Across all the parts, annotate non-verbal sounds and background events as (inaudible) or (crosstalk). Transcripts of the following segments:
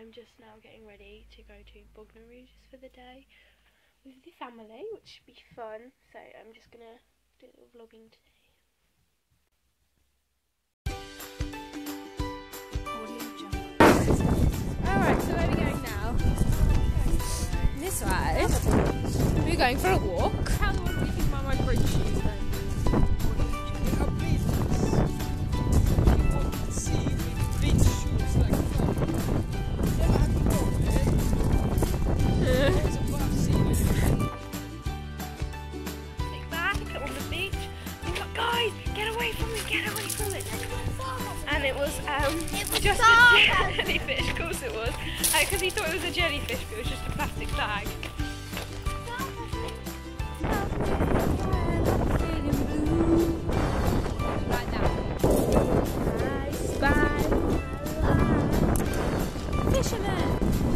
I'm just now getting ready to go to Bognor Regis for the day with the family, which should be fun. So I'm just gonna do a little vlogging today. Alright, so where are we going now? This way. We're going for a walk. How long do you think my bridge shoes then? Get away from it. And it was um just a (laughs) jellyfish, of course it was. Because he thought it was a jellyfish, but it was just a plastic bag.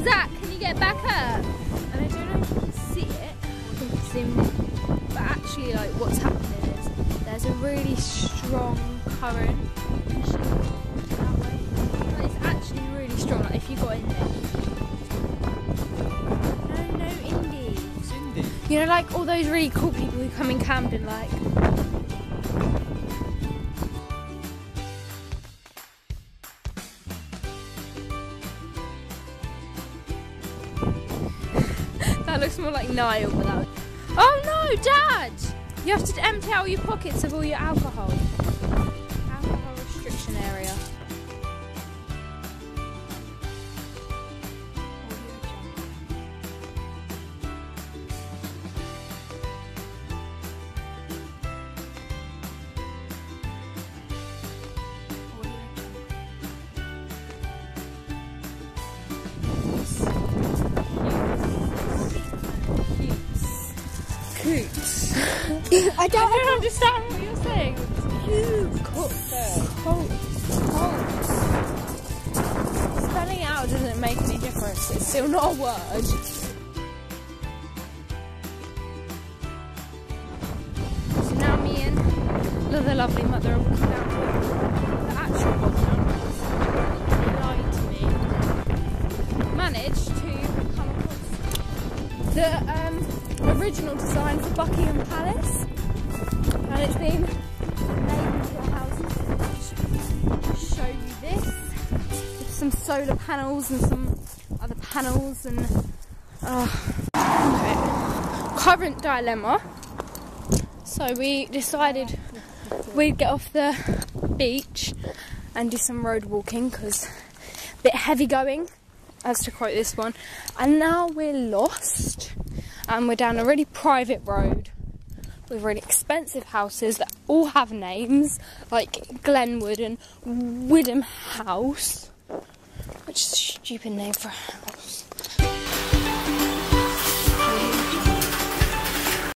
Zach, can you get back up? And I don't know if you can see it. I think it's zoomed in. But actually, like, what's happening is there's a really strong current pushing that way. Like, it's actually really strong. Like, if you got in there. No, no, Indy. You know, like all those really cool people who come in Camden, like. (laughs) that looks more like Niall without. Oh no, Dad! You have to empty out your pockets of all your alcohol. (laughs) I don't, I don't understand what you're saying. Coots. Colts. Colts. Spelling it out doesn't make any difference. It's still not a word. So now me and the lovely mother are walking down to the actual Bognor. They lied to me. Managed to come across the um, original design for Buckingham Palace, and it's been made into a house. Show you this some solar panels and some other panels and uh, current dilemma. So we decided we'd get off the beach and do some road walking because a bit heavy going, as to quote this one. And now we're lost and we're down a really private road with really expensive houses that all have names like Glenwood and Widham House, which is a stupid name for a